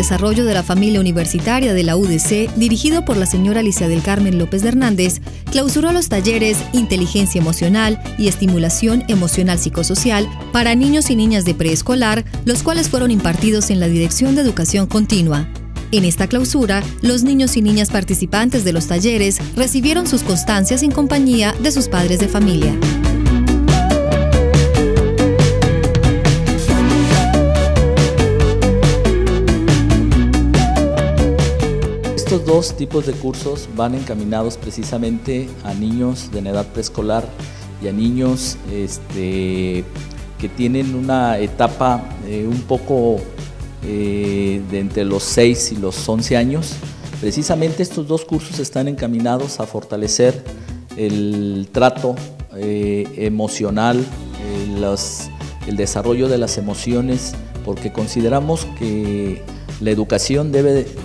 Desarrollo de la Familia Universitaria de la UDC, dirigido por la señora Alicia del Carmen López de Hernández, clausuró los talleres Inteligencia Emocional y Estimulación Emocional Psicosocial para niños y niñas de preescolar, los cuales fueron impartidos en la Dirección de Educación Continua. En esta clausura, los niños y niñas participantes de los talleres recibieron sus constancias en compañía de sus padres de familia. Estos dos tipos de cursos van encaminados precisamente a niños de edad preescolar y a niños este, que tienen una etapa eh, un poco eh, de entre los 6 y los 11 años. Precisamente estos dos cursos están encaminados a fortalecer el trato eh, emocional, el desarrollo de las emociones, porque consideramos que la educación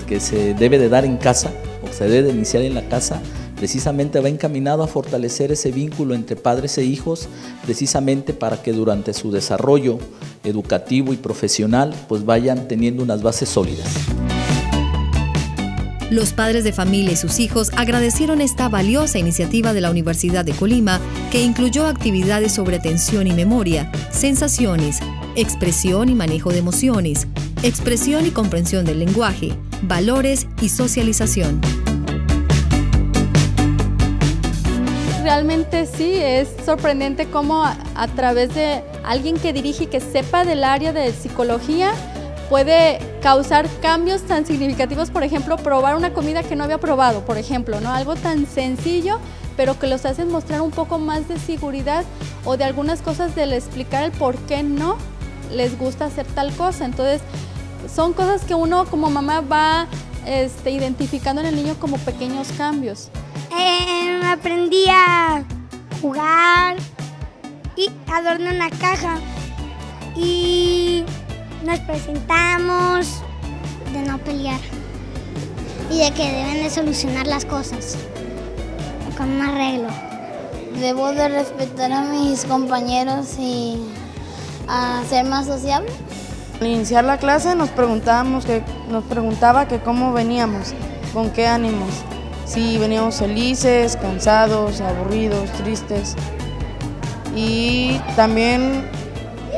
que se debe de dar en casa o se debe de iniciar en la casa precisamente va encaminado a fortalecer ese vínculo entre padres e hijos, precisamente para que durante su desarrollo educativo y profesional pues vayan teniendo unas bases sólidas. Los padres de familia y sus hijos agradecieron esta valiosa iniciativa de la Universidad de Colima que incluyó actividades sobre atención y memoria, sensaciones, expresión y manejo de emociones, expresión y comprensión del lenguaje, valores y socialización. Realmente sí, es sorprendente cómo a, través de alguien que dirige y que sepa del área de psicología puede causar cambios tan significativos, por ejemplo, probar una comida que no había probado, por ejemplo, ¿no? Algo tan sencillo, pero que los hace mostrar un poco más de seguridad o de algunas cosas del explicar el por qué no les gusta hacer tal cosa. Entonces, son cosas que uno como mamá va este, identificando en el niño como pequeños cambios. Eh, aprendí a jugar y adornar una caja y nos presentamos de no pelear y de que deben de solucionar las cosas con un arreglo. Debo de respetar a mis compañeros y a ser más sociable. Al iniciar la clase nos preguntábamos que nos preguntaba que cómo veníamos, con qué ánimos, si veníamos felices, cansados, aburridos, tristes. Y también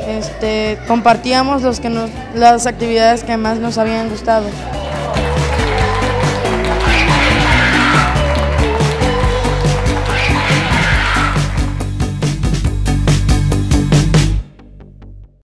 este, compartíamos los que nos, las actividades que más nos habían gustado.